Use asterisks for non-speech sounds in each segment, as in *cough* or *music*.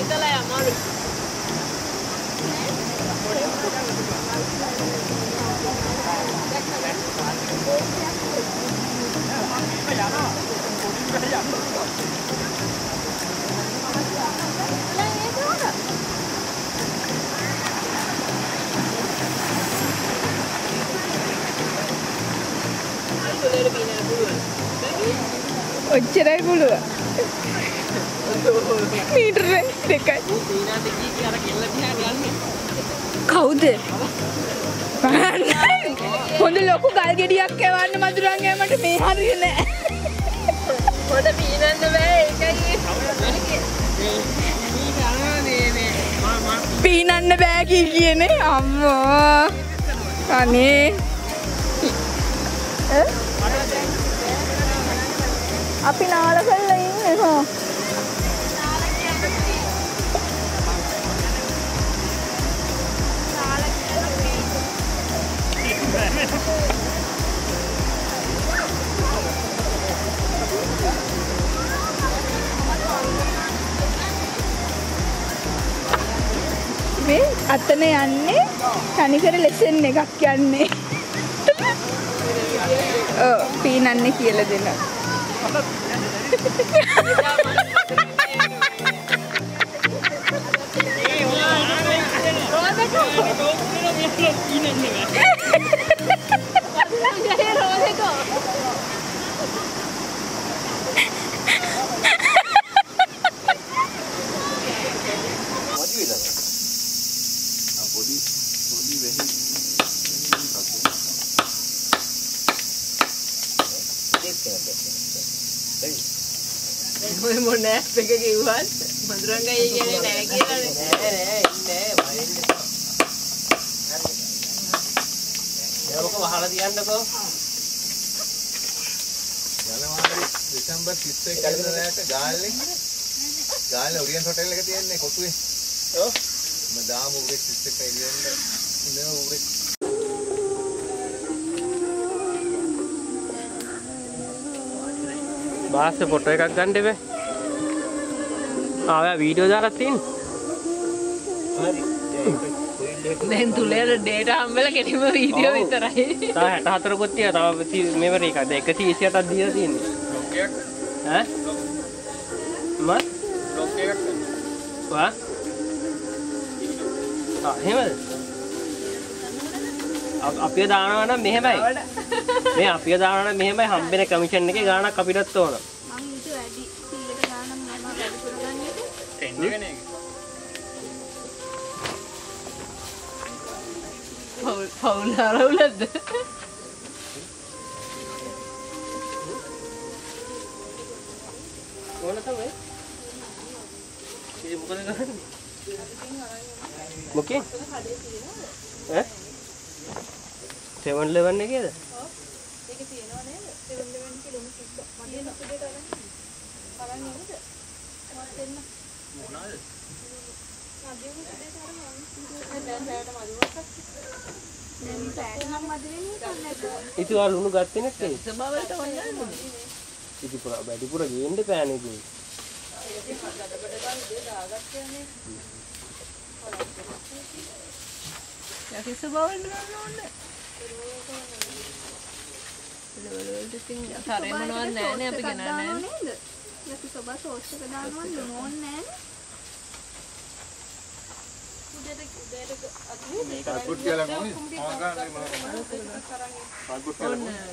ahorita la llamó Oy, çırar bulu. මීටර දෙකයි කවුද හොඳ ලොකු ගල් ගෙඩියක් එවන්න මදුරන්ගෑමට මේ හරින හොට පීනන්න බෑ ඒකයි පීනන්න බෑකී කියනේ අම්මෝ අනේ ඈ? අපි නාල කල්ල ඉන්න හෝ *laughs* මේ අතන යන්නේ තනිකර ලෙසන් එකක් යන්නේ. *laughs* ඔව් පීනන්නේ කියලා දෙනවා. *laughs* ඔය මොන ඇප් එක කිව්වත් මදුරංගයි කියන්නේ ඉන්නේ. ඒක වහලා තියන්නකෝ. ජනවාරි දෙසැම්බර් 31 වෙනිදා රැට ගාල්ලේ ගාල්ලේ ඔරියන්ට් හොටෙල් එක තියෙන්නේ කොටුවේ. ඔව්. මම දාමු උරේ 31 එළියෙන්න ඉඳලා උරේ බාස්ස ෆොටෝ එකක් ගන්න දෙබේ. ආ ඔයා වීඩියෝ දාලා තියෙන්නේ. හරි. දැන් තුලේට ඩේටා හම්බෙලා කෙලිම වීඩියෝ විතරයි තව 64කුත් තියෙනවා. තව මෙමරි එකක්. දැන් 127ක් දීලා තියෙන්නේ. බ්ලොග් එකක් ඈ? මත්? බ්ලොග් එකක් වා? ආ එහෙමද? අප- අපිව දානවා නම් මෙහෙමයි. මේ අපිව දානවා නම් මෙහෙමයි හම්බෙන කමිෂන් එකේ ගාණක් අපිටත් ඕන. පවුල් පවුල් ආරවුලක්ද ඕන තමයි. ඒ මොකද කරන්නේ? මොකේ? ඈ? 711 එකේද? මේකේ තියෙනව නේද? 711 කිලෝමීටර් තිබ්බ. මගේ නපුඩේට අරන්. අරන් නේද? මත් දෙන්න. මොනවාද? වෙන්නේ. ඉතින් ආ ලුණු ගත්තේ නැත්තේ ස්වභාවයට ඕනේ ඉතින් පුරා වැඩිපුර ගේන්න පෑනේ ඉතින් යකි ස්වභාවයට ගන්න ඕනේ ලෙවල් වලට ඉතින් තරේ මොනවද නැහැනේ අපි ගෙනන්නේ නේද? යකි සබා සෝස් එක දානවා ලුණු ඕනේ නැහැ. උදේට උදේට අද කාල්කුට් කියලා මොනේ? ආගානේ මොනවද? කාල්කුට් කියලා මොනේ?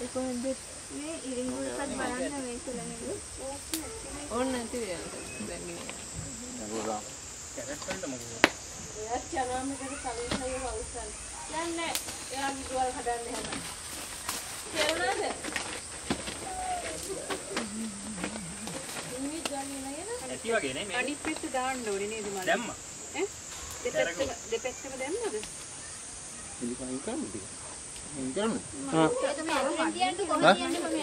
ඒ කොහෙන්ද මේ ඉරිඟුල්පත් බලන්න වෙයි කියලා නේද? ඕන නැති වෙනවා දැන් ගෙනියන්න. එයා චනාමකට කලින් හයිය වවුසන්. යන්නේ. එයා විදුවල් හදන්න හැම. තේරුණාද? ඉංග්‍රීසි ගන්නේ ඇති වගේ නේ මේ අනිත් පැත්ත දාන්න ඕනේ නේද මම? දැම්ම ඈ? දෙපැත්තම දෙපැත්තම දැම්මද? පිළිපයින් කරන්නේ. කරන්නේ. මම?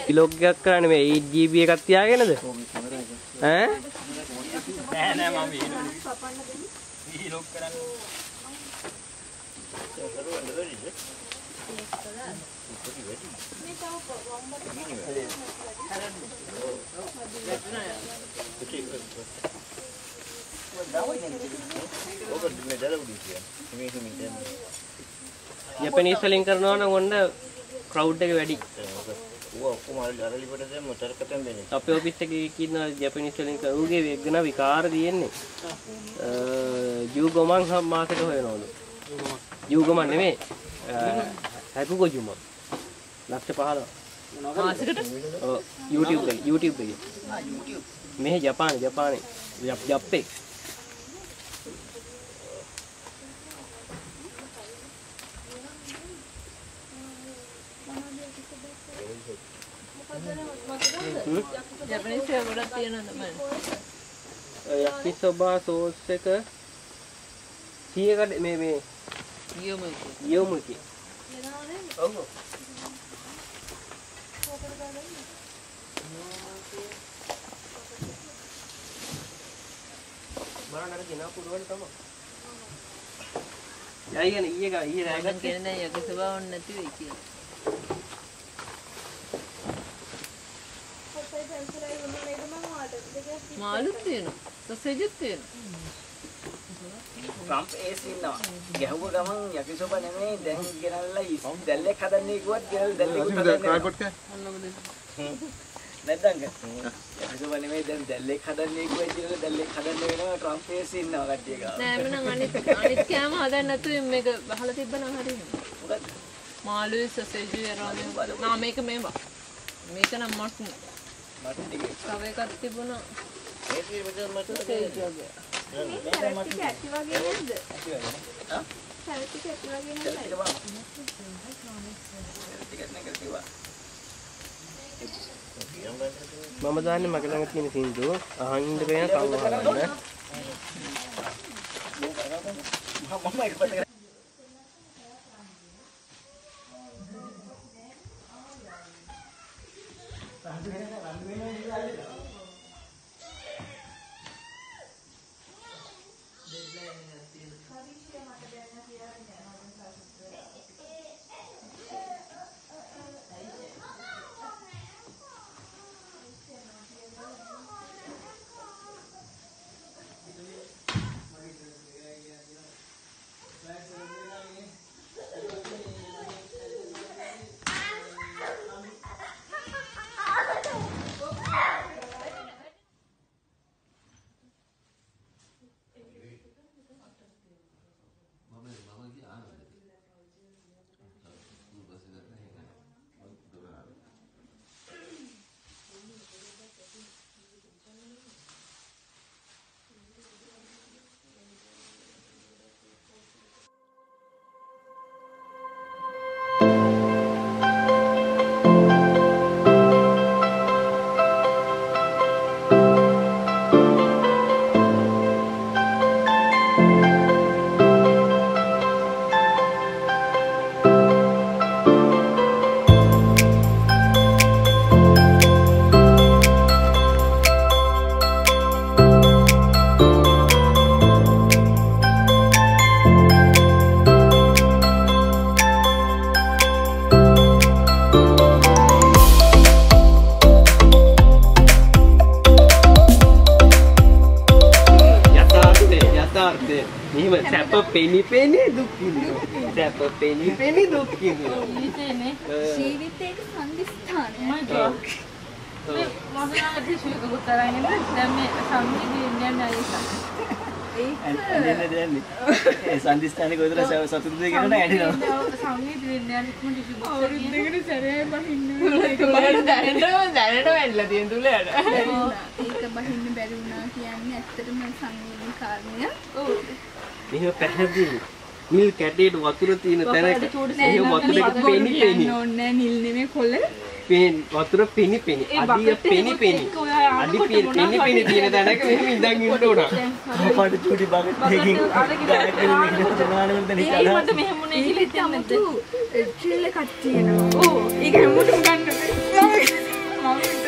කිලෝග් එකක් කරන්නේ මේ 8GB එකක් තියාගෙනද ඈ නෑ නෑ මම පපන්න දෙන්න. වීලොග් කරන්න ජපනීස් වලින් කරනවා නම් ඔන්න ක්‍රවුඩ් එක වැඩි. අපේ ඔෆිස් එකේ ඉන්න ජපනීස් වලින් කර ඌගේ වෙග්ගන විකාර තියෙන්නේ. ජූ ගොමන් හම් මාසෙට හොයනවලු. ජූ ගොමන් නෙමෙයි. හැකුකෝ ජුම ලක්ෂ 15 මාසෙකට ඔව් YouTube එකේ YouTube එකේ. මෙහි ජපානේ ජපානේ ජප් ජප්පේ. ජපනීස් ඒවා ගොඩක් තියෙනවා තමයි. යකිසොබා සෝස් එක 100කට මේ මේ ගියොම ඉතින්. යොමුකේ ඔව් ගෙනා පුරවල තමයි. යයි ගන ඊයේ ගා ඊයේ රෑ මම ගත්තේ. කියන්නේ දැන් යකි ස්වභාව නැති වෙයි කියලා. පොතේ පෙන්සලයි වුණ නේද මම ආඩර් දෙකක් මාළුත් තියෙනවා. සොසේජුත් තියෙනවා. ට්‍රම්ප් ඒස් ඉන්නවා ගැහුව ගමන් යකිසොබ නෙමෙයි දැන් ගෙනල්ලා දැල්ලෙක් හදන්නේ කිව්වත් ගෙනල්ලා දැල්ලෙක් හදන්නේ කාල්කුට් කෑ. නැද්දංග යකිසොබ නෙමෙයි දැන් දැල්ලෙක් හදන්නේ කිව්වත් ගෙනල්ලා දැල්ලෙක් හදන්න වෙනවා ට්‍රම්ප් ඒස් ඉන්නවා කට්ටිය ගාව නෑ එමනම් අනිත් අනිත් කෑම හදන්න නැතුව මේක බහලා තිබ්බනම් හරියනවා. මොකද මාළුයි සොසේජුයි එරෝමේ නා මේක මේවා. මේක නම් මට්න. මට ටිකේ තව එකක් තිබුණා. ඒත් මෙතන මට සොසේජ් වගේ. මේ කැරට් ටික ඇති වගේ නේද? ඇති වෙන්නේ ආ ටික ඇති වගේ නේද? ටික බා ටිකක් නේද කිව්වා මම දාන්නේ මගේ ළඟ තියෙන සින්දු. අහින්ද වෙන කවුරු හරවන්න මම එක පැත්තකට සම්පූර්ණ කරන්න වෙනවා පෙනි පෙනි දුක් විඳිනවා. සැප පෙනි පෙනි දුක් විඳිනවා. ජීවිතේනේ ජීවිතේක සංදිස්ථානය මයි ගොඩ් මේ මොකද ටිෂු එක ගොතරගෙන දැන් මේ සංගීතය ඉන්නේ ඇඬෙන්න දෙන්නේ. ඒ සම්දිස්ථානේ කොහෙද සතුටු දෙයක් කරන ඇඬෙනවා. සංගීත විද්‍යාවේ ටිෂු බොක්ස් අවුරුද්දකට සැරේ බහින්න තුලට දැනටම දැනට වෙන්න තියෙන තුලට ඒක බහින්න බැරි වුණා කියන්නේ ඇත්තටම සංවේදී කාරණයක්. මෙහෙම පැහැදිලි. නිල් කැටේට වතුර තියෙන තැනක එහෙම වතුරක පෙනි පෙනි. ඕනේ නිල් නෙමෙයි කොළ. පෙන් වතුර පෙනි පෙනි. අඩිය පෙනි පෙනි. අඩි පෙනි පෙනි පෙනි තියෙන තැනක මෙහෙම ඉඳන් ඉන්න ඕන. මට චූටි බකට් එකකින් කරගෙන ඉන්න තනානවලද ඒ නිකන්. මට මෙහෙමුනේ කියලා හිතන්නේ නැද්ද? ට්‍රිල් එකක් තියෙනවා. ඕ ඒක හැමෝටම ගන්න බෑ. මම *laughs*